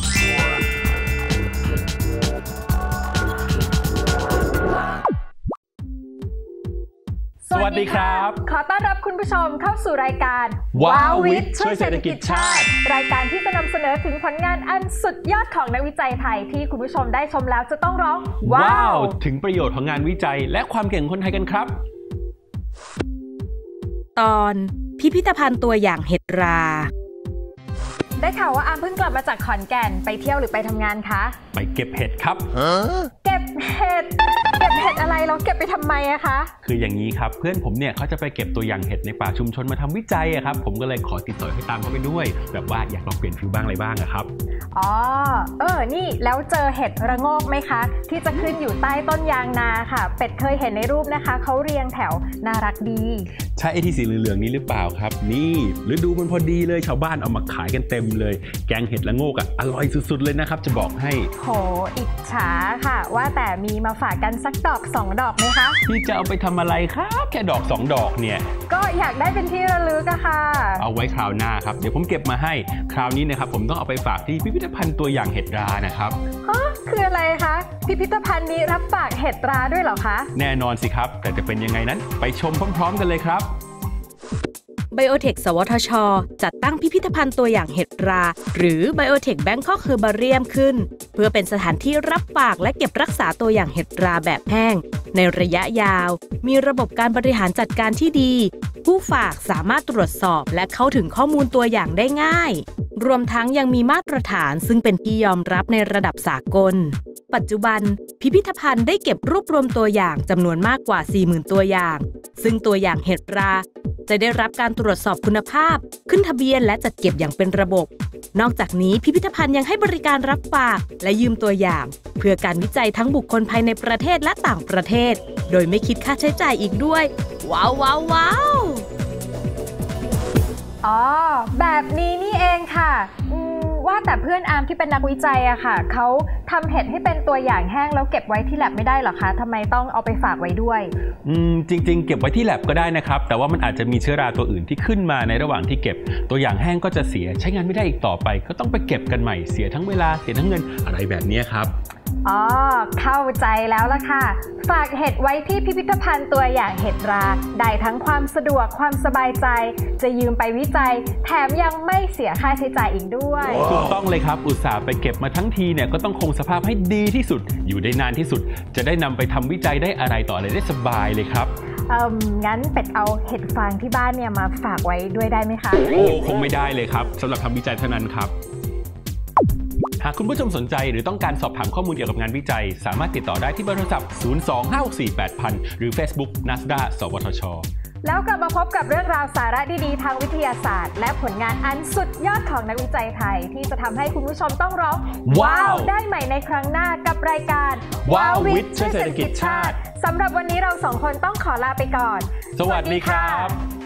สวัสดีครับ ขอต้อนรับคุณผู้ชมเข้าสู่รายการว้าววิทย์ช่วยเศรษฐกิจชาติ รายการที่จะนำเสนอถึงผลงานอันสุดยอดของนักวิจัยไทยที่คุณผู้ชมได้ชมแล้วจะต้องร้อง ว้าว ถึงประโยชน์ของงานวิจัย และความเก่งงคนไทยกันครับ ตอนพิพิธภัณฑ์ตัวอย่างเห็ดรา ได้ข่าวว่าอามเพิ่งกลับมาจากขอนแก่นไปเที่ยวหรือไปทำงานคะ ไปเก็บเห็ดครับ เก็บเห็ดเก็บเห็ดอะไรเราเก็บไปทำไมอะคะ คืออย่างนี้ครับ เพื่อนผมเนี่ยเขาจะไปเก็บตัวอย่างเห็ดในป่าชุมชนมาทำวิจัยอะครับ ผมก็เลยขอติดต่อให้ตามเขาไปด้วย แบบว่าอยากลองเปลี่ยนฟิลบ้างอะไรบ้างอะครับ อ๋อ เออ นี่แล้วเจอเห็ดระโงกไหมคะ ที่จะขึ้นอยู่ใต้ต้นยางนาค่ะ เป็ดเคยเห็นในรูปนะคะเขาเรียงแถวน่ารักดีใช่ไอที่สีเหลืองๆนี้หรือเปล่าครับ นี่ฤดูมันพอดีเลยชาวบ้านเอามาขายกันเต็มเลย แกงเห็ดละโงกอะอร่อยสุดๆเลยนะครับ จะบอกให้โหอิจฉาค่ะ ว่าแต่มีมาฝากกันสักดอกสองดอกไหมคะ พี่จะเอาไปทำอะไรครับ แค่ดอกสองดอกเนี่ย ก็อยากได้เป็นที่ระลึกอะค่ะ เอาไว้คราวหน้าครับ เดี๋ยวผมเก็บมาให้ คราวนี้นะครับผมต้องเอาไปฝากที่พิพิธภัณฑ์ตัวอย่างเห็ดรานะครับฮะคืออะไรคะ พิพิธภัณฑ์นี้รับฝากเห็ดตราด้วยเหรอคะ แน่นอนสิครับ แต่จะเป็นยังไงนั้น ไปชมพร้อม ๆ กันเลยครับ Biotech สวทช จัดตั้งพิพิธภัณฑ์ตัวอย่างเห็ดรา หรือ Biotech Bangkok Herbarium ขึ้นเพื่อเป็นสถานที่รับฝากและเก็บรักษาตัวอย่างเห็ดราแบบแห้ง ในระยะยาว มีระบบการบริหารจัดการที่ดี ผู้ฝากสามารถตรวจสอบและเข้าถึงข้อมูลตัวอย่างได้ง่าย รวมทั้งยังมีมาตรฐานซึ่งเป็นที่ยอมรับในระดับสากล ปัจจุบัน พิพิธภัณฑ์ได้เก็บรวบรวมตัวอย่างจำนวนมากกว่า 40,000 ตัวอย่าง ซึ่งตัวอย่างเห็ดรา จะได้รับการตรวจสอบคุณภาพ ขึ้นทะเบียนและจัดเก็บอย่างเป็นระบบ นอกจากนี้พิพิธภัณฑ์ยังให้บริการรับฝาก และยืมตัวอย่าง เพื่อการวิจัยทั้งบุคคลภายในประเทศและต่างประเทศ โดยไม่คิดค่าใช้จ่ายอีกด้วย ว้าวว้าวว้าวอ๋อ แบบนี้นี่เองค่ะ ว่าแต่เพื่อนอาร์มที่เป็นนักวิจัยอะค่ะเขาทำเห็ดให้เป็นตัวอย่างแห้งแล้วเก็บไว้ที่แลบไม่ได้เหรอคะทำไมต้องเอาไปฝากไว้ด้วยอืมจริง ๆ เก็บไว้ที่แลบก็ได้นะครับ แต่ว่ามันอาจจะมีเชื้อราตัวอื่นที่ขึ้นมาในระหว่างที่เก็บ ตัวอย่างแห้งก็จะเสียใช้งานไม่ได้อีกต่อไป ก็ต้องไปเก็บกันใหม่เสียทั้งเวลาเสียทั้งเงินอะไรแบบนี้ครับ อ๋อ เข้าใจแล้วล่ะค่ะ ฝากเห็ดไว้ที่พิพิธภัณฑ์ตัวอย่างเห็ดรา ได้ทั้งความสะดวกความสบายใจ จะยืมไปวิจัย แถมยังไม่เสียค่าใช้จ่ายอีกด้วย ถูกต้องเลยครับ อุตส่าห์ไปเก็บมาทั้งทีเนี่ย ก็ต้องคงสภาพให้ดีที่สุด อยู่ได้นานที่สุด จะได้นำไปทำวิจัยได้อะไรต่ออะไรได้สบายเลยครับเอ่มงั้นเป็ดเอาเห็ดฟางที่บ้านเนี่ยมาฝากไว้ด้วยได้ไหมคะ โอ้ คงไม่ได้เลยครับสำหรับทำวิจัยเท่านั้นครับ หากคุณผู้ชมสนใจหรือต้องการสอบถามข้อมูลเกี่ยวกับงานวิจัย สามารถติดต่อได้ที่เบอร์โทรศัพท์ 025648000 หรือ Facebook NASDA สวทช แล้วกลับมาพบกับเรื่องราวสาระดีๆ ทางวิทยาศาสตร์ และผลงานอันสุดยอดของนักวิจัยไทย ที่จะทำให้คุณผู้ชมต้องร้อง ว้าว ได้ใหม่ในครั้งหน้ากับรายการว้าววิทย์ช่วยเศรษฐกิจชาติสำหรับวันนี้เราสองคนต้องขอลาไปก่อน สวัสดีครับ